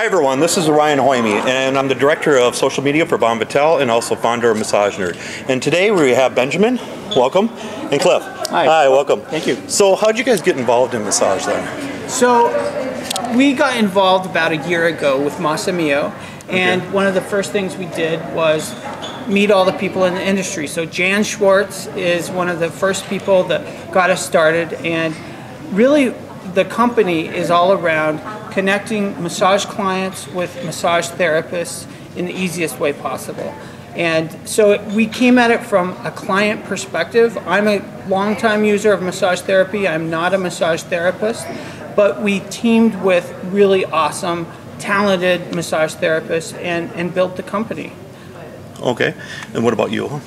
Hi everyone, this is Ryan Hoyme, and I'm the director of social media for Bon Vital and also founder of Massage Nerd. And today we have Benjamin, welcome, and Cliff. Hi. Hi, welcome. Thank you. So, how'd you guys get involved in massage then? So we got involved about a year ago with Massamio, and Okay. one of the first things we did was meet all the people in the industry. So Jan Schwartz is one of the first people that got us started, and really the company is all around connecting massage clients with massage therapists in the easiest way possible. And so we came at it from a client perspective. I'm a longtime user of massage therapy. I'm not a massage therapist, but we teamed with really awesome, talented massage therapists and, and built the company. Okay, and what about you?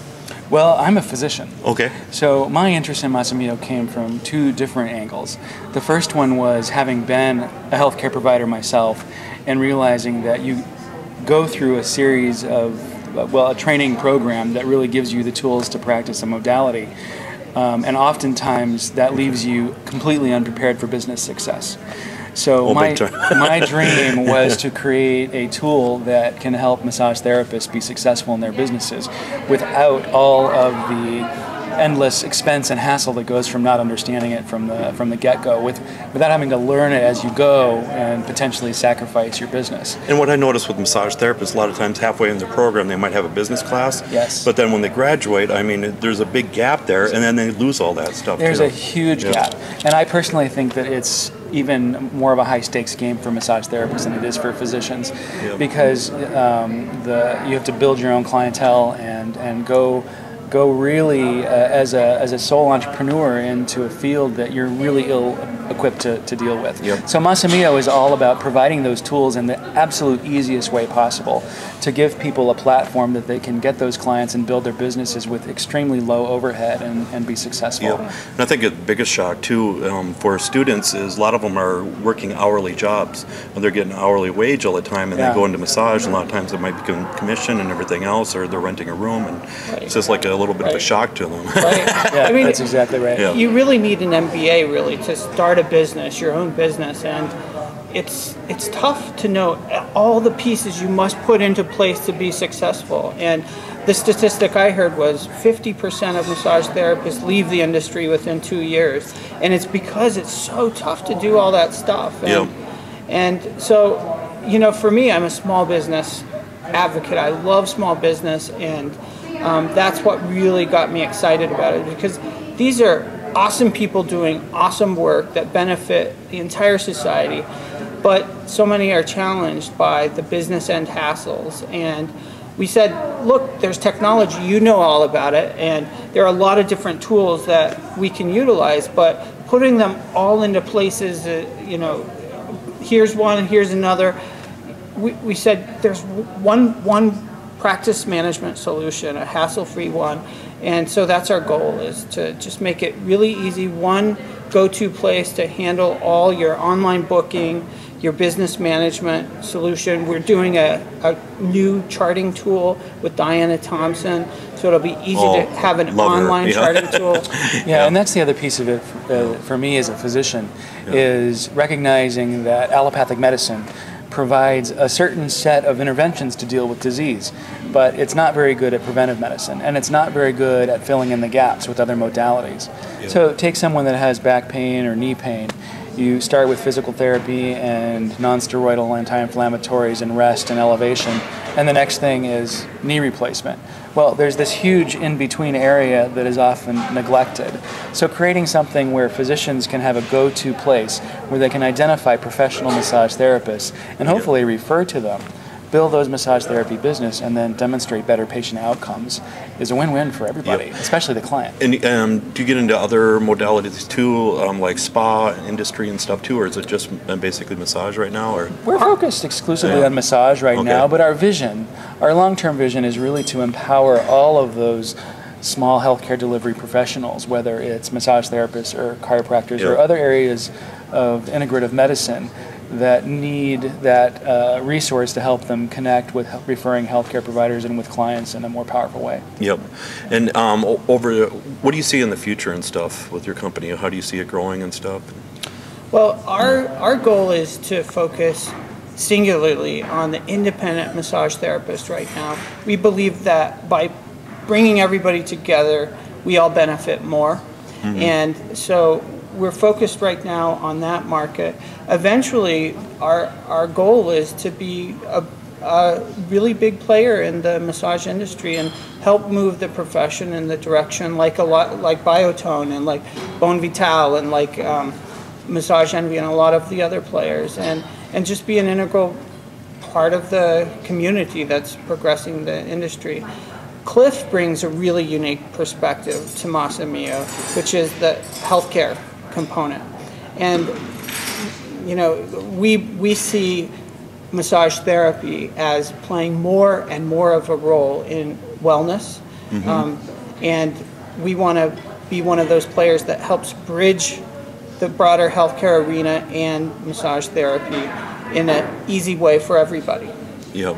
Well, I'm a physician. Okay, So my interest in Massamio came from two different angles. The first one was having been a healthcare provider myself and realizing that you go through a series of, well, a training program that really gives you the tools to practice a modality. Um, and oftentimes that leaves you completely unprepared for business success. So Oh, my, my dream was to create a tool that can help massage therapists be successful in their businesses without all of the endless expense and hassle that goes from not understanding it from the from the get-go with without having to learn it as you go and potentially sacrifice your business. and what I noticed with massage therapists, a lot of times halfway in the program, they might have a business class. Yes. But then when they graduate, I mean, there's a big gap there, and then they lose all that stuff. There's too. a huge Yeah. gap. And I personally think that it's even more of a high stakes game for massage therapists than it is for physicians Yeah. because um, the, you have to build your own clientele and, and go go really uh, as, a, as a sole entrepreneur into a field that you're really ill equipped to, to deal with. Yep. So Massamio is all about providing those tools in the absolute easiest way possible to give people a platform that they can get those clients and build their businesses with extremely low overhead and, and be successful. Yep. And I think the biggest shock too um, for students is a lot of them are working hourly jobs and they're getting hourly wage all the time and Yeah. they go into massage and a lot of times it might be commission and everything else or they're renting a room and it's just like a little bit of a shock to them. Right? Yeah, I mean, that's exactly right. Yeah. you really need an MBA really to start a business, your own business, and it's it's tough to know all the pieces you must put into place to be successful. And the statistic I heard was 50% of massage therapists leave the industry within two years, and it's because it's so tough to do all that stuff. And, Yep. and so, you know, for me, I'm a small business advocate. I love small business, and um, that's what really got me excited about it because these are awesome people doing awesome work that benefit the entire society. But so many are challenged by the business end hassles. And we said, look, there's technology, you know all about it, and there are a lot of different tools that we can utilize, but putting them all into places, uh, you know, here's one here's another. We, we said there's one one practice management solution, a hassle-free one, and so that's our goal is to just make it really easy. One go-to place to handle all your online booking, your business management solution. We're doing a, a new charting tool with Diana Thompson, so it'll be easy Oh, to have an love her, online yeah. charting tool. Yeah, and that's the other piece of it uh, for me as a physician is recognizing that allopathic medicine provides a certain set of interventions to deal with disease, but it's not very good at preventive medicine, and it's not very good at filling in the gaps with other modalities. So take someone that has back pain or knee pain. You start with physical therapy and nonsteroidal anti-inflammatories and rest and elevation, and the next thing is knee replacement. Well, there's this huge in-between area that is often neglected. So creating something where physicians can have a go-to place where they can identify professional massage therapists and hopefully refer to them, build those massage therapy business, and then demonstrate better patient outcomes is a win-win for everybody, especially the client. And um, do you get into other modalities too, um, like spa industry and stuff too, or is it just uh, basically massage right now? Or We're focused exclusively Yeah. on massage right Okay. now, but our vision, our long term vision, is really to empower all of those small healthcare delivery professionals, whether it's massage therapists or chiropractors or other areas of integrative medicine that need that uh, resource to help them connect with referring healthcare providers and with clients in a more powerful way. Yep. And um, over, what do you see in the future and stuff with your company? How do you see it growing and stuff? Well, our our goal is to focus singularly on the independent massage therapist right now. We believe that by bringing everybody together, we all benefit more. And so we're focused right now on that market. Eventually, our, our goal is to be a, a really big player in the massage industry and help move the profession in the direction like a lot like Biotone and like Bon Vital and like um, Massage Envy and a lot of the other players and and just be an integral part of the community that's progressing the industry. Cliff brings a really unique perspective to Massamio, which is the healthcare component. And you know, we we see massage therapy as playing more and more of a role in wellness, um, and we want to be one of those players that helps bridge the broader healthcare arena and massage therapy in an easy way for everybody. Yep.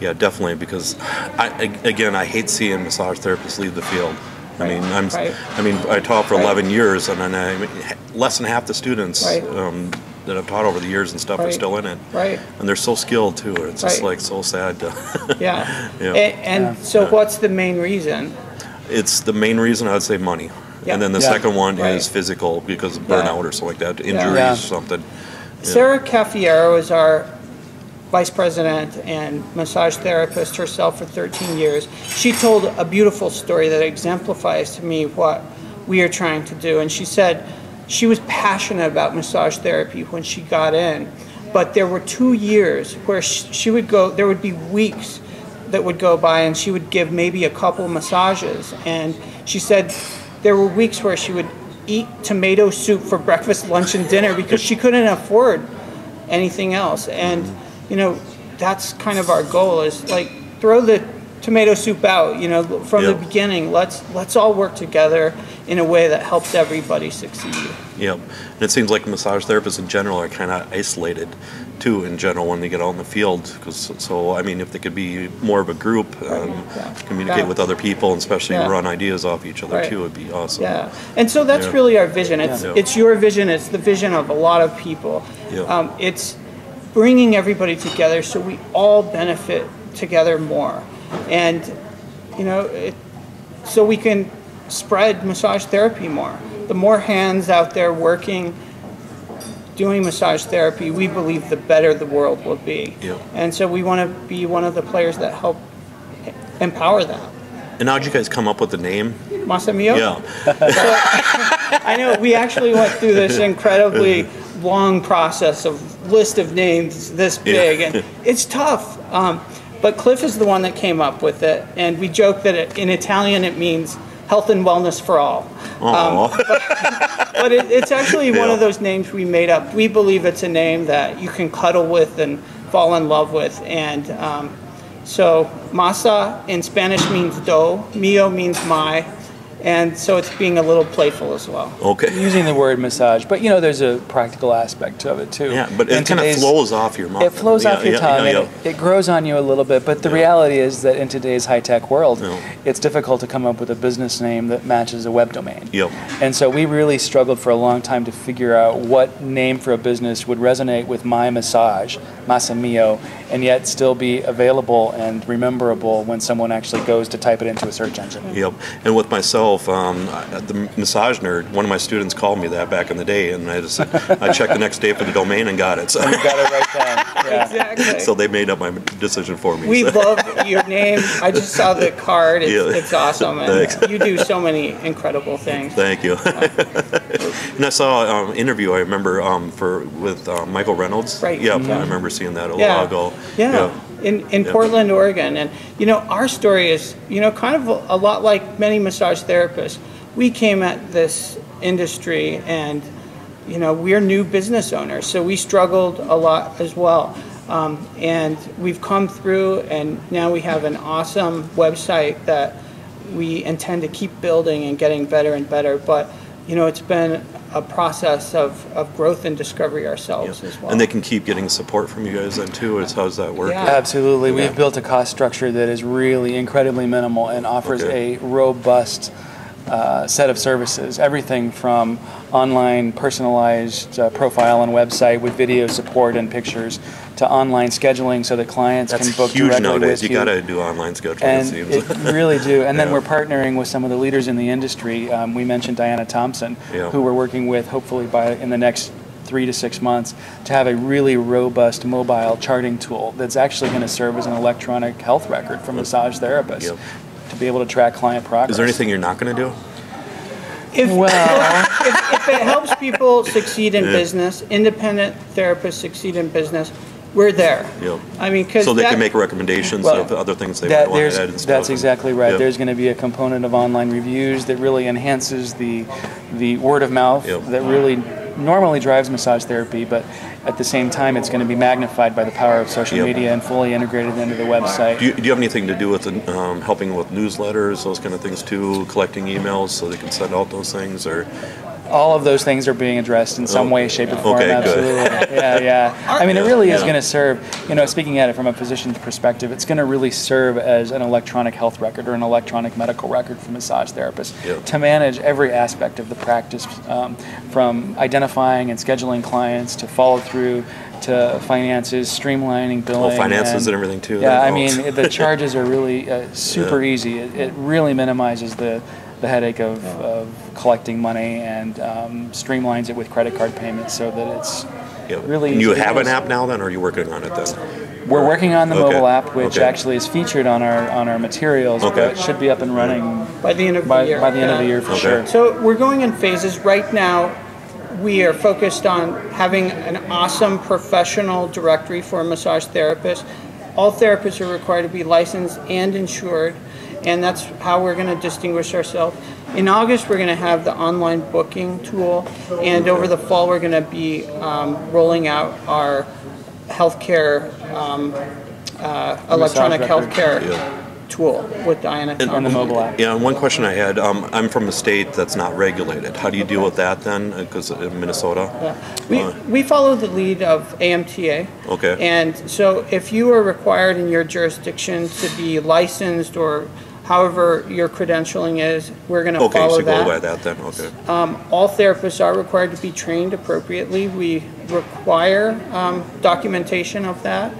Yeah, definitely. Because I, again, I hate seeing massage therapists leave the field. I mean, I'm. Right. I mean, I taught for Right. 11 years, and then I, less than half the students Right. um, that I've taught over the years and stuff are still in it. Right. And they're so skilled too. It's just like so sad. To Yeah. Yeah. A- And, so, what's the main reason? it's the main reason I'd say money. Yeah. And then the Yeah. second one Right. is physical because of Yeah. burnout or something like that, injuries Yeah. or something. Sarah Caffiero is our vice president and massage therapist herself for 13 years. She told a beautiful story that exemplifies to me what we are trying to do. And she said she was passionate about massage therapy when she got in, but there were two years where she would go, there would be weeks that would go by and she would give maybe a couple massages. And she said there were weeks where she would eat tomato soup for breakfast, lunch, and dinner because she couldn't afford anything else. And you know, that's kind of our goal is like throw the tomato soup out. You know, from the beginning, let's let's all work together in a way that helps everybody succeed. Yep. And it seems like massage therapists in general are kind of isolated too in general when they get out in the field. Cause, so, I mean, if they could be more of a group, um, Yeah. communicate Yeah. with other people, and especially Yeah. run ideas off each other Right. too, would be awesome. Yeah, and so that's really our vision. It's it's your vision. It's the vision of a lot of people. Yeah. Um, it's bringing everybody together so we all benefit together more, and you know, it, so we can spread massage therapy more. The more hands out there working, doing massage therapy, we believe the better the world will be. Yeah. And so we want to be one of the players that help empower that. And how'd you guys come up with the name? Massamio? Yeah. I know we actually went through this incredibly long process of list of names this big, and it's tough. Um, but Cliff is the one that came up with it, and we joke that it, in Italian it means health and wellness for all. Aw. But it, it's actually one of those names we made up. We believe it's a name that you can cuddle with and fall in love with, and um, so masa in Spanish means dough, mio means my, and so it's being a little playful as well. okay. using the word massage, but you know, there's a practical aspect of it too. Yeah, but In it kind of flows off your mouth. It flows Yeah, off your yeah, tongue yeah, and it, it grows on you a little bit. But the reality is that in today's high tech world, Yeah. it's difficult to come up with a business name that matches a web domain. Yep. And so we really struggled for a long time to figure out what name for a business would resonate with my massage, Massamio, and yet still be available and rememberable when someone actually goes to type it into a search engine. Yep. And with myself, um, the massage nerd, one of my students called me that back in the day, and I just I checked the next day for the domain and got it. So, You got it right then. Yeah. Exactly. so they made up my decision for me. we so. love your name. I just saw the card. It's, Yeah. it's awesome, and Thanks. you do so many incredible things. Thank you. and I saw an um, interview I remember um, for with um, Michael Reynolds. Right. Yep, Yeah. I remember seeing that a yeah. while ago. Yeah. In, in Yeah. Portland, Oregon. And, you know, our story is, you know, kind of a, a lot like many massage therapists. We came at this industry and, you know, we're new business owners, so we struggled a lot as well. Um, and we've come through, and now we have an awesome website that we intend to keep building and getting better and better. But, you know, it's been a process of, of growth and discovery ourselves as well. And they can keep getting support from you guys then too. Is how's that work? Yeah. Absolutely. We've built a cost structure that is really incredibly minimal and offers Okay. a robust uh, set of services. Everything from online personalized uh, profile and website with video support and pictures to online scheduling so that clients That's can book huge directly nowadays. with You You gotta do online scheduling, it and seems. it really do. And then Yeah. we're partnering with some of the leaders in the industry. Um, we mentioned Diana Thompson, Yeah. who we're working with hopefully by in the next three to six months to have a really robust mobile charting tool that's actually going to serve as an electronic health record for massage therapists Yep. to be able to track client progress. Is there anything you're not gonna do? If, Well, if, if it helps people succeed in business, independent therapists succeed in business, we're there. Yep. I mean, because So they can make recommendations Well, of other things they that, might want to add and stuff. that's exactly right. Yep. There's going to be a component of online reviews that really enhances the the word of mouth Yep. that really normally drives massage therapy, but at the same time, it's going to be magnified by the power of social Yep. media and fully integrated into the website. Do you, do you have anything to do with um, helping with newsletters, those kind of things too, collecting emails so they can send out those things, or All of those things are being addressed in some Oh, way, shape, or form. okay, good. Absolutely. yeah, yeah. I mean, it really is Yeah. going to serve. You know, speaking at it from a physician's perspective, it's going to really serve as an electronic health record or an electronic medical record for massage therapists Yeah. to manage every aspect of the practice, um, from identifying and scheduling clients to follow through to finances, streamlining billing. Oh, finances and everything too, Yeah. I Oh. mean, the charges are really uh, super Yeah. easy. It, it really minimizes the the headache of, of collecting money and um, streamlines it with credit card payments so that it's Yep. really. And you easy have an app now, then, or are you working on it then? We're working on the Okay. mobile app, which Okay. actually is featured on our on our materials, Okay. but should be up and running by the end of by, the year. by the end of the year for Okay. sure. So we're going in phases. Right now, we are focused on having an awesome professional directory for massage therapists. All therapists are required to be licensed and insured, and that's how we're going to distinguish ourselves. In August, we're going to have the online booking tool, and over the fall, we're going to be um, rolling out our healthcare, um, uh, electronic record. healthcare Yeah. tool with Diana on the Thompson. mobile app. Yeah, and one question I had, um, I'm from a state that's not regulated. How do you deal with that then? Because in Minnesota? We, Uh, we follow the lead of AMTA. Okay. And so if you are required in your jurisdiction to be licensed or however your credentialing is, we're going to Okay, follow so go by that. that then, okay. All therapists are required to be trained appropriately. We require um, documentation of that.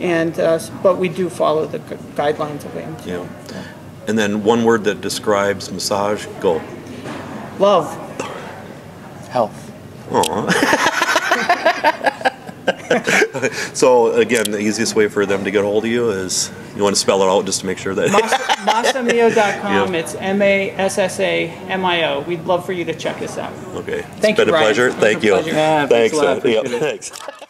And, uh, but we do follow the guidelines of AMTA. Yeah. And then one word that describes massage, go. Love. Health. So again, the easiest way for them to get a hold of you is, you want to spell it out just to make sure that, Massamio.com. Yeah. It's M-A-S-S-A-M-I-O. We'd love for you to check us out. okay. Thank It's been you, a Ryan. pleasure, It was a thank you. pleasure. Yeah, thanks Thanks, a lot. uh, yeah, it. thanks.